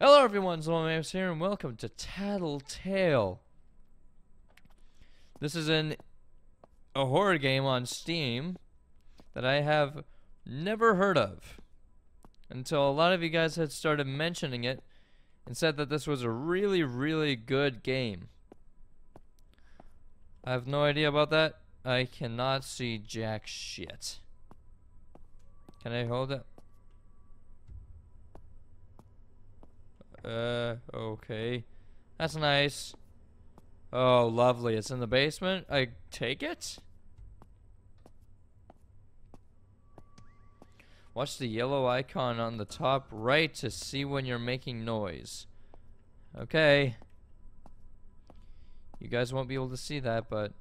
Hello everyone, Zolmames here and welcome to Tattletail. This is an a horror game on Steam that I have never heard of until a lot of you guys had started mentioning it and said that this was a really really good game. I have no idea about that. I cannot see jack shit. Can I hold it? Uh, okay. That's nice. Oh, lovely. It's in the basement. I take it? Watch the yellow icon on the top right to see when you're making noise. Okay. You guys won't be able to see that, but...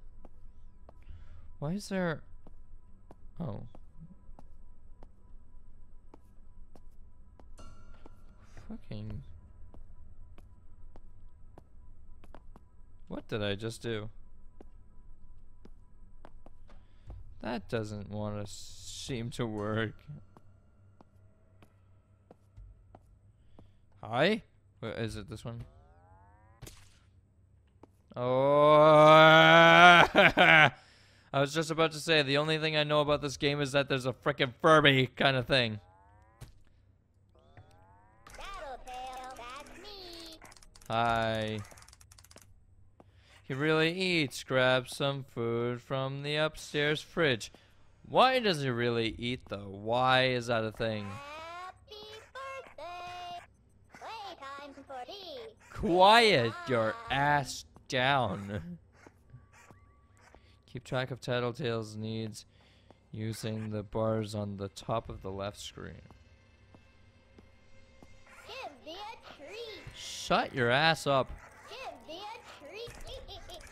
Why is there... Oh. Fucking... What did I just do? That doesn't want to seem to work. Hi? Wait, is it this one? Oh, I was just about to say the only thing I know about this game is that there's a frickin' Furby kind of thing. Hi. He really eats. Grab some food from the upstairs fridge. Why does he really eat though? Why is that a thing? Quiet your ass down. Keep track of Tattletail's needs using the bars on the top of the left screen. Shut your ass up.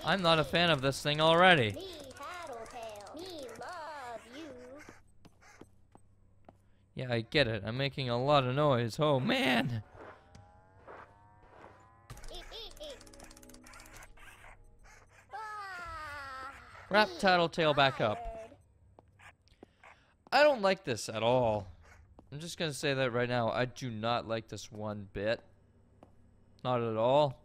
I'm not a fan of this thing already. Me, Tattletail. Me love you. Yeah, I get it. I'm making a lot of noise. Oh, man. Wrap Tattletail back up. I don't like this at all. I'm just gonna say that right now. I do not like this one bit. Not at all.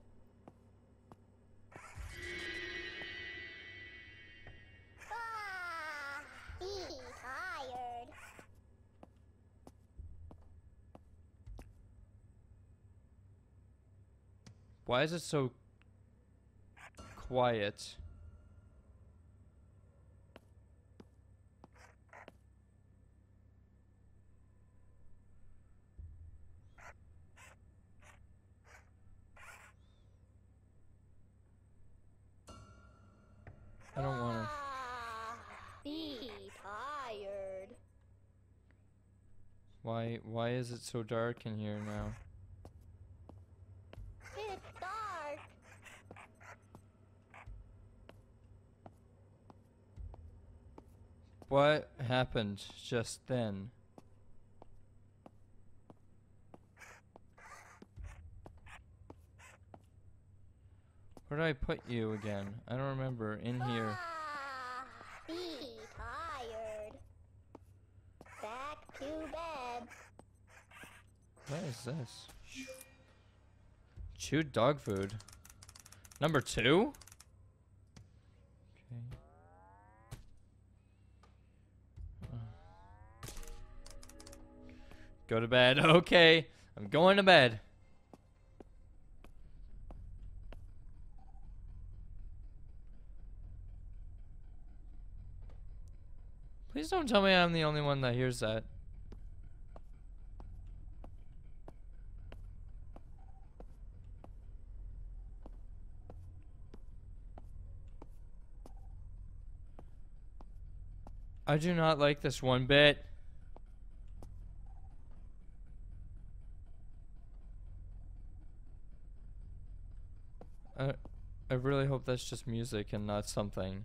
Why is it so quiet? I don't wanna. Ah, me tired. Why? Why is it so dark in here now? It's dark. What happened just then? Where did I put you again? I don't remember. In here. Ah, me tired. Back to bed. What is this? Chewed dog food. Number two? Go to bed. Okay. I'm going to bed. Please don't tell me I'm the only one that hears that. I do not like this one bit. I, I really hope that's just music and not something.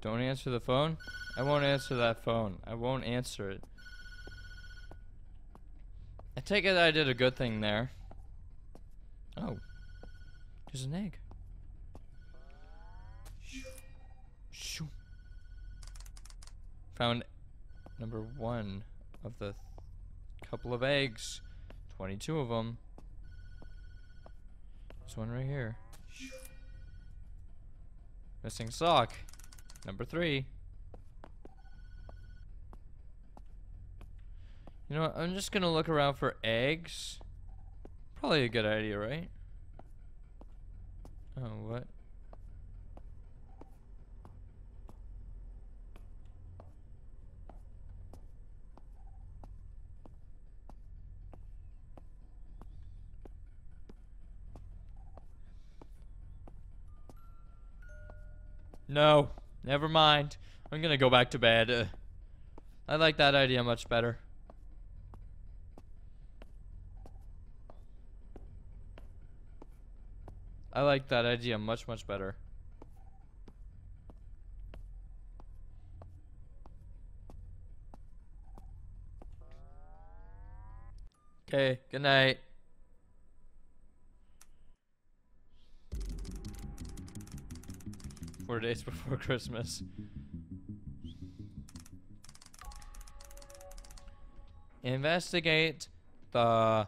Don't answer the phone? I won't answer that phone. I won't answer it. I take it I did a good thing there. Oh. There's an egg. Shoo. Found number one of the couple of eggs. 22 of them. There's one right here. Missing sock. Number three. You know what? I'm just gonna look around for eggs. Probably a good idea, right? Oh, what? No, never mind. I'm gonna go back to bed. Uh, I like that idea much better. I like that idea much, much better. Okay, good night. Four days before Christmas. Investigate the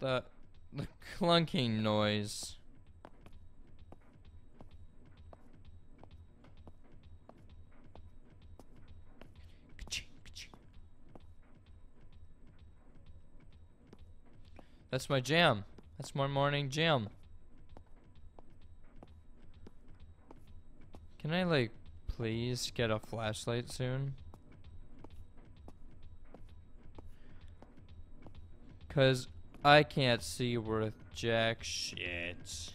the the clunking noise. That's my jam. That's my morning jam. Can I like please get a flashlight soon? Cause I can't see worth jack shit.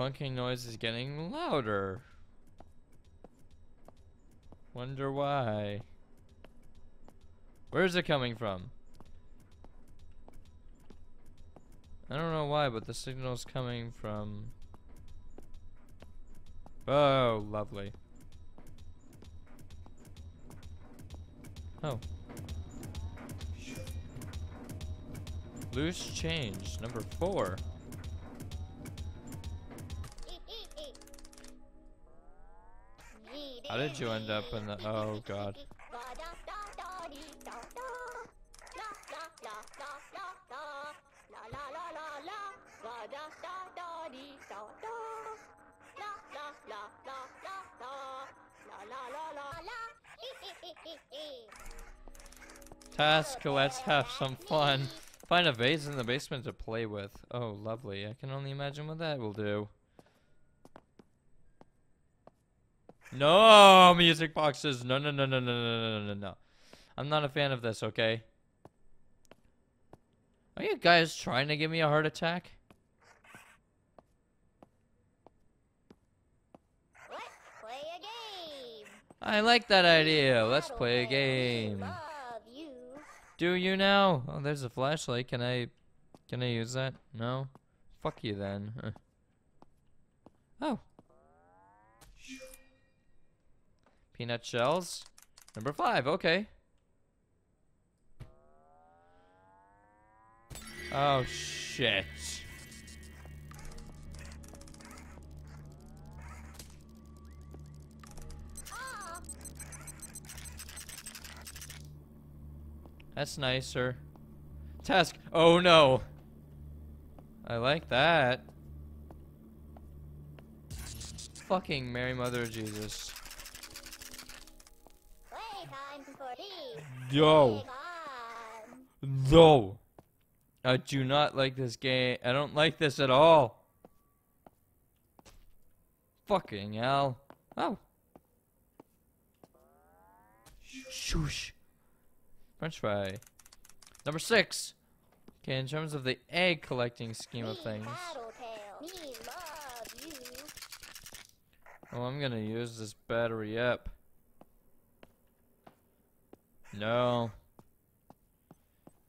Clunking noise is getting louder. Wonder why. Where's it coming from? I don't know why, but the signal's coming from... Oh, lovely. Oh. Loose change, number four. How did you end up in the... Oh, God. Task, let's have some fun. Find a vase in the basement to play with. Oh, lovely. I can only imagine what that will do. No, music boxes. No, no, no, no, no, no, no, no, no. I'm not a fan of this, okay? Are you guys trying to give me a heart attack? Let's play a game. I like that idea. Let's play a game. Do you now? Oh, there's a flashlight. Can I can I use that? No? Fuck you then. Oh. Peanut shells. Number five, okay. Oh shit. That's nicer. Task. Oh no. I like that. Fucking Mary Mother of Jesus. Tea. Yo. No. I do not like this game. I don't like this at all. Fucking hell. Oh. Shoosh. French fry. Number six. Okay, in terms of the egg collecting scheme of things. Tattletail. Me love you. Oh, I'm gonna use this battery up. No.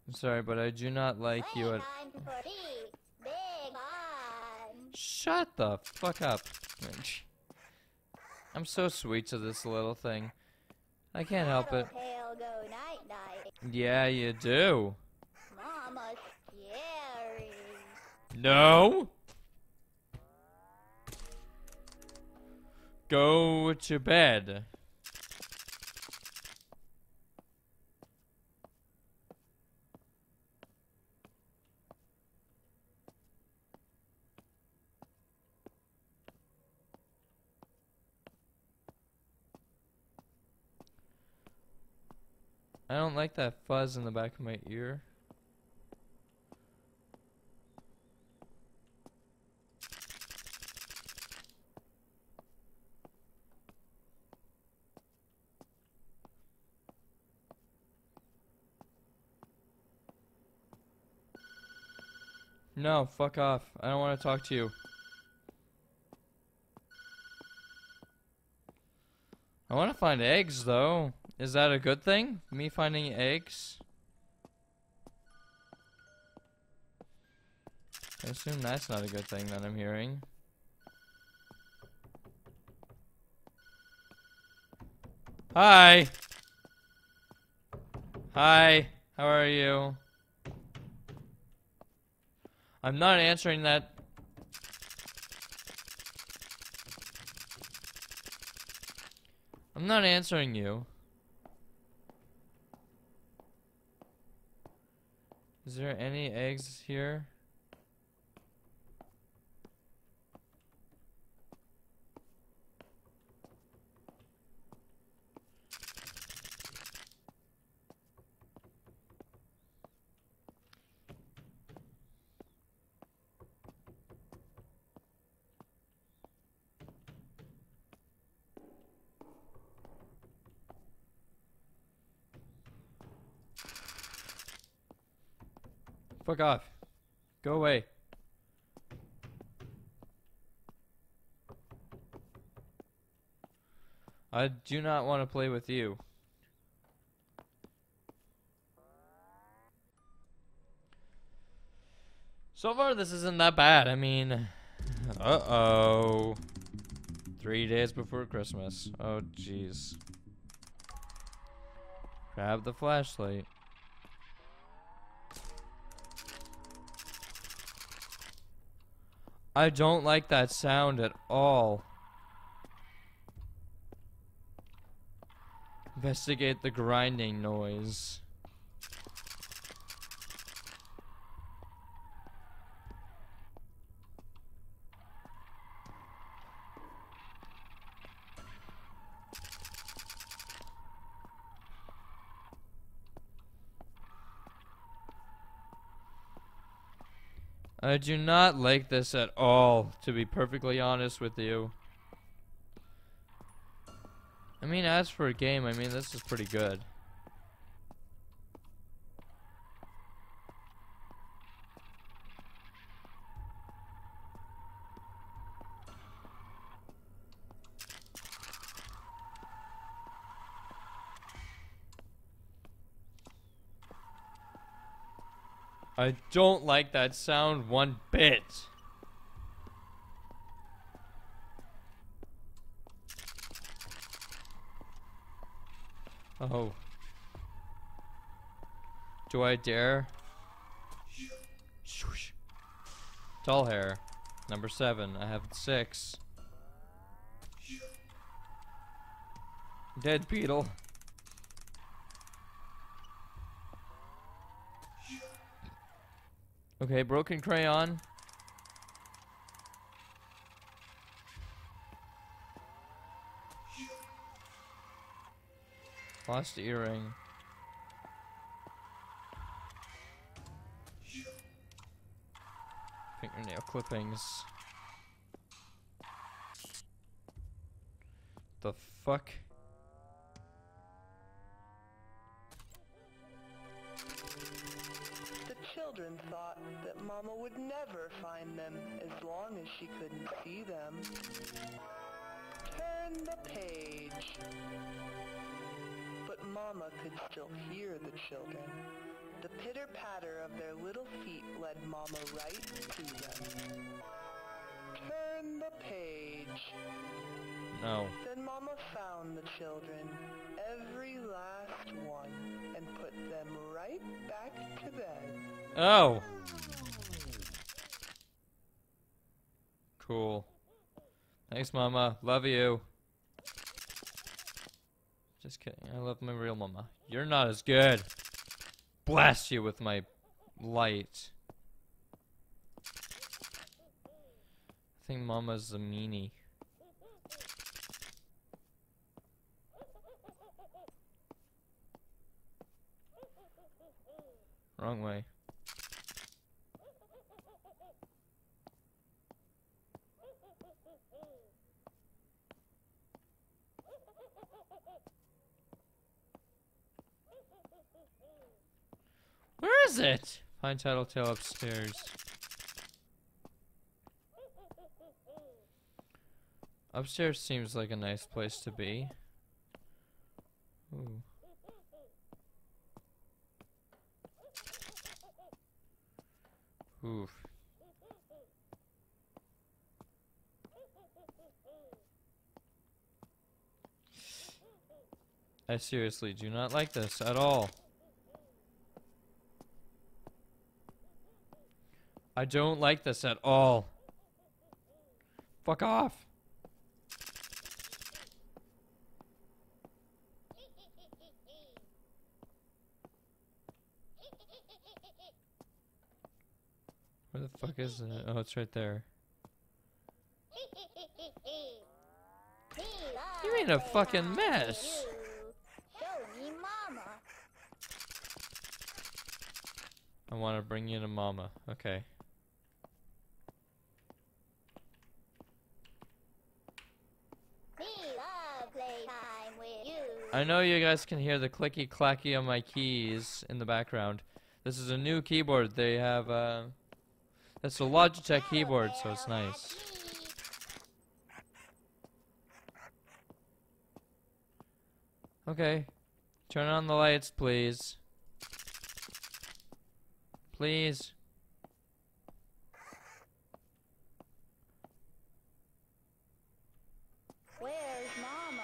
I'm sorry, but I do not like you at. Playtime for tea. Big fun. Shut the fuck up. I'm so sweet to this little thing. I can't help it. Tail go night night. Yeah, you do. No. Go to bed. I don't like that fuzz in the back of my ear. No, fuck off. I don't want to talk to you. I want to find eggs, though. Is that a good thing? Me finding eggs? I assume that's not a good thing that I'm hearing. Hi! Hi, how are you? I'm not answering that. I'm not answering you. Is there any eggs here? Fuck off. Go away. I do not want to play with you. So far, this isn't that bad. I mean, uh-oh. Three days before Christmas. Oh, jeez. Grab the flashlight. I don't like that sound at all. Investigate the grinding noise. I do not like this at all, to be perfectly honest with you. I mean, as for a game, I mean, this is pretty good. I don't like that sound one bit. Oh. Do I dare? Tall hair. Number seven. I have six. Dead beetle. Okay, broken crayon. Lost earring. Fingernail clippings. The fuck? Children thought that Mama would never find them as long as she couldn't see them. Turn the page. But Mama could still hear the children. The pitter patter of their little feet led Mama right to them. Turn the page. No. Found the children, every last one, and put them right back to bed. Oh. Cool. Thanks, Mama. Love you. Just kidding. I love my real mama. You're not as good. Blast you with my light. I think Mama's a meanie. Wrong way. Where is it? Find Tattletail upstairs. Upstairs seems like a nice place to be. Ooh. Oof. I seriously do not like this at all. I don't like this at all. Fuck off. Where the fuck is it? Oh, it's right there. You made a fucking mess. I want to bring you to mama. Okay. I know you guys can hear the clicky clacky of my keys in the background. This is a new keyboard. They have uh it's a Logitech keyboard, so it's nice. Okay. Turn on the lights, please. Please. Where's mama?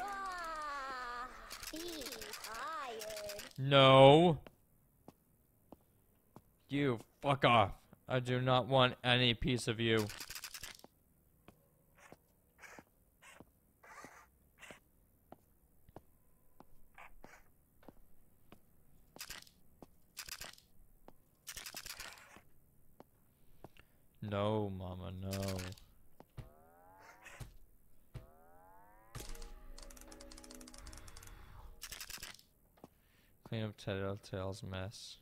Ah, be tired. No. You fuck off. I do not want any piece of you. No, mama, no. Clean up Tattletail's mess.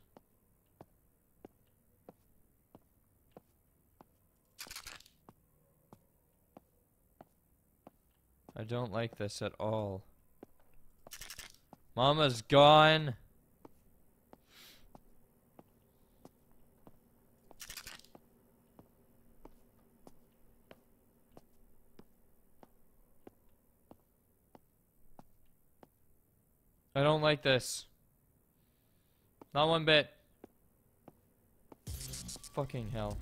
Don't like this at all. Mama's gone. I don't like this. Not one bit. Fucking hell.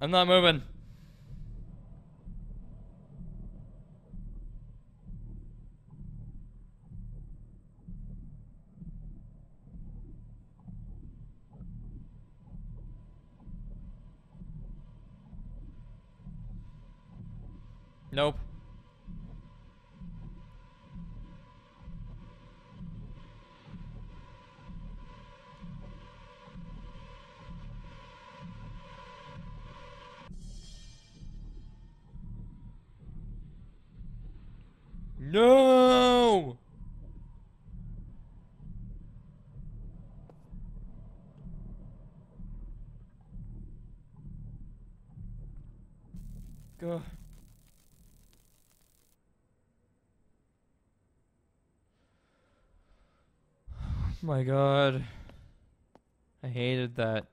I'm not moving. No! Go. My god. I hated that.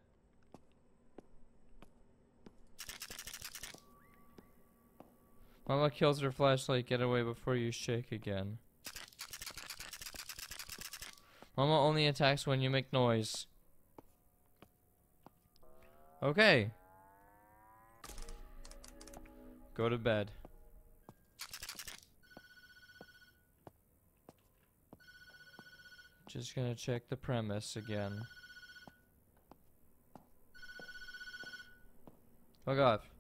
Mama kills her flashlight. Get away before you shake again. Mama only attacks when you make noise. Okay. Go to bed. Just gonna check the premise again. Oh Fuck off.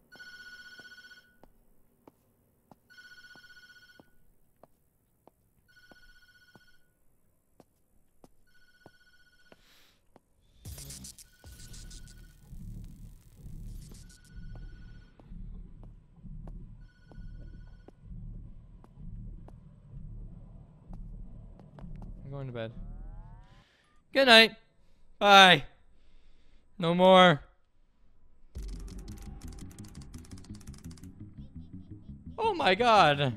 Going to bed. Good night. Bye. No more. Oh my god.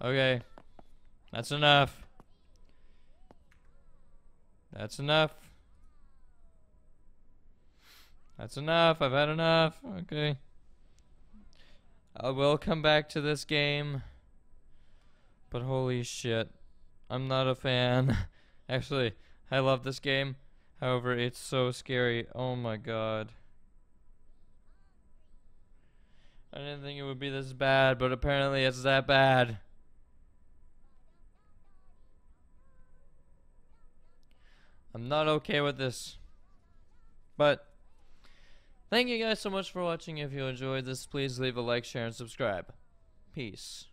Okay. That's enough. That's enough. That's enough. I've had enough. Okay. I will come back to this game. But holy shit. I'm not a fan. Actually, I love this game. However, it's so scary. Oh my god. I didn't think it would be this bad, but apparently it's that bad. I'm not okay with this. But thank you guys so much for watching. If you enjoyed this, please leave a like, share, and subscribe. Peace.